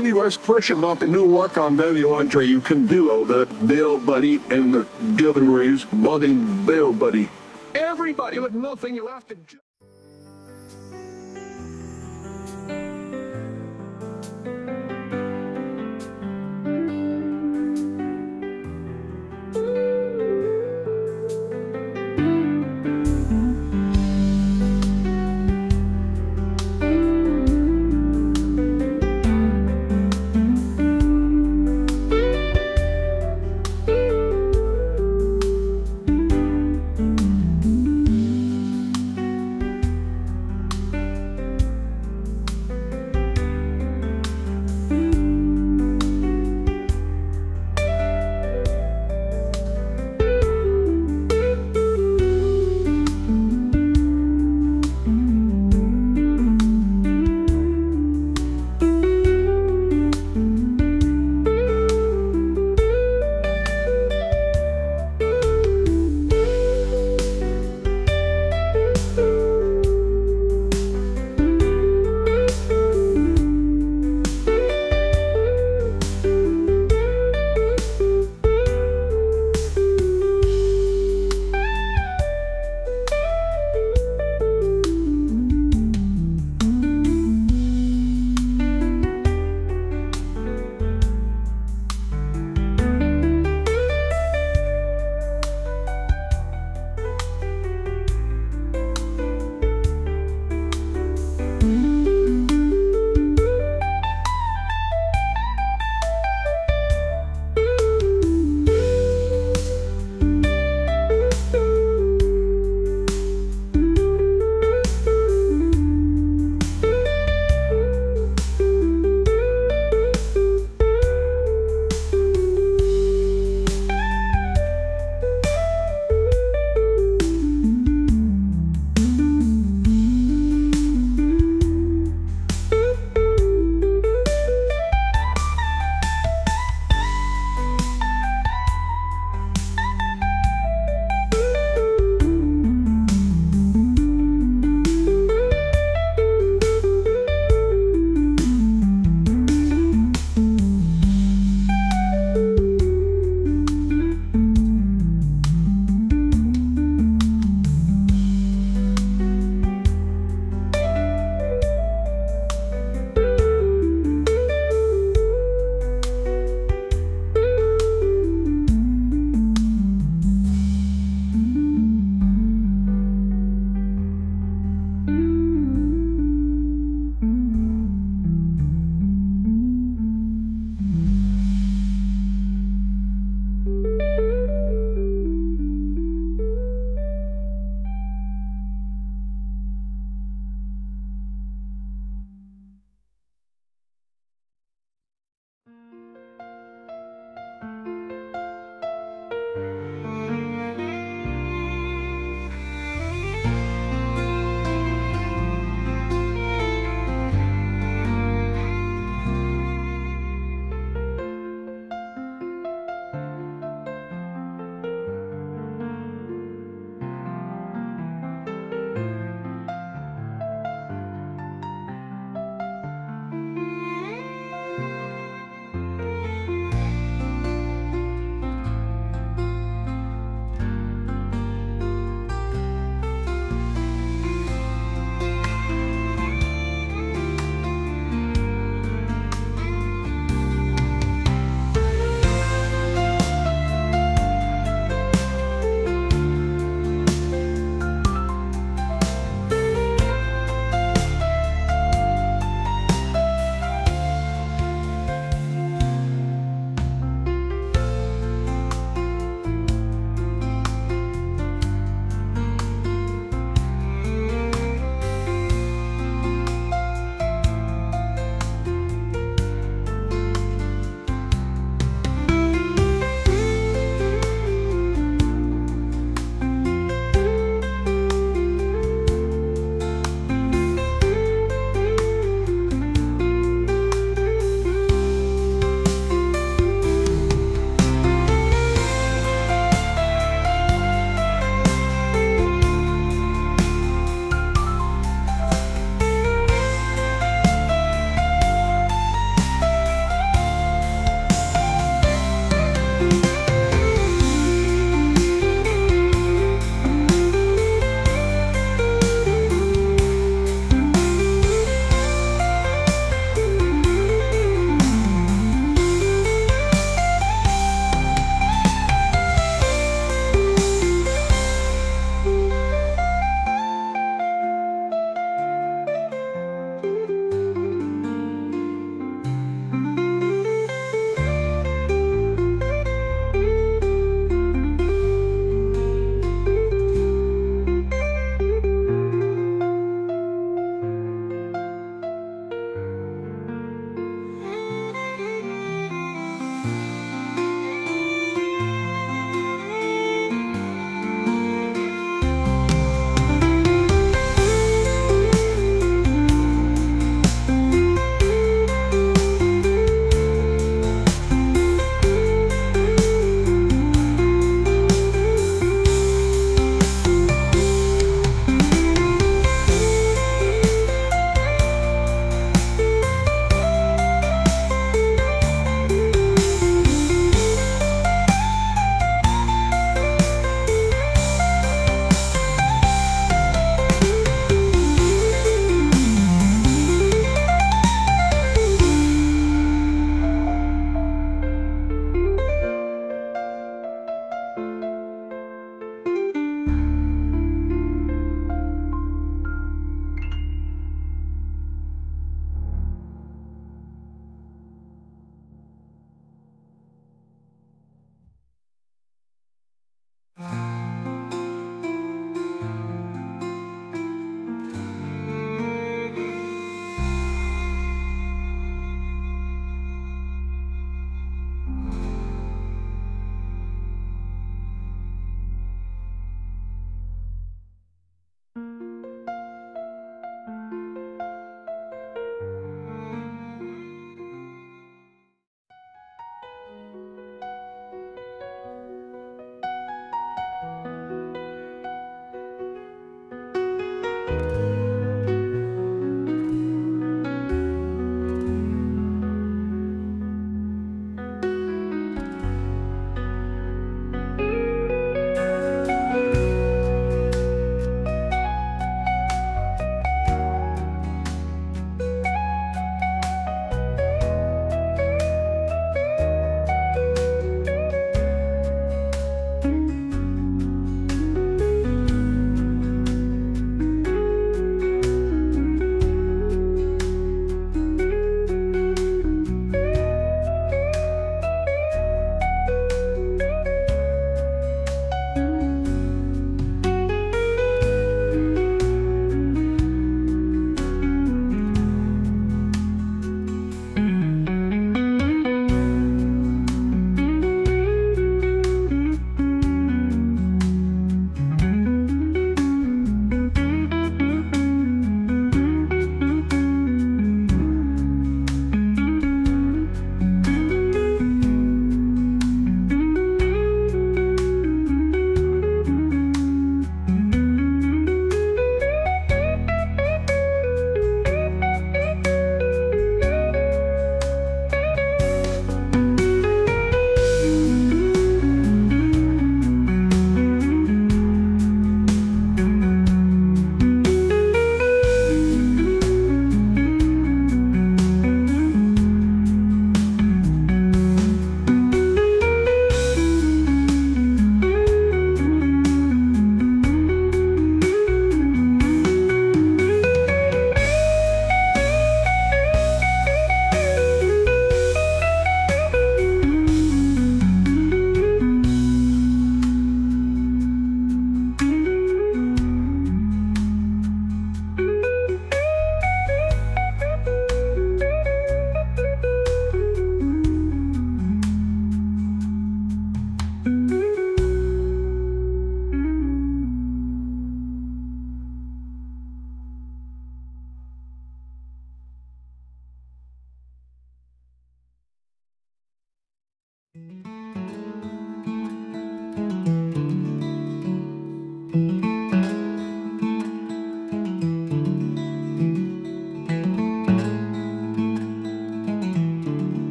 maybe baby, was about the new work on Belly Andre you can do, all the Bill Buddy and the Governor's budding Bill Buddy. Everybody with nothing left to.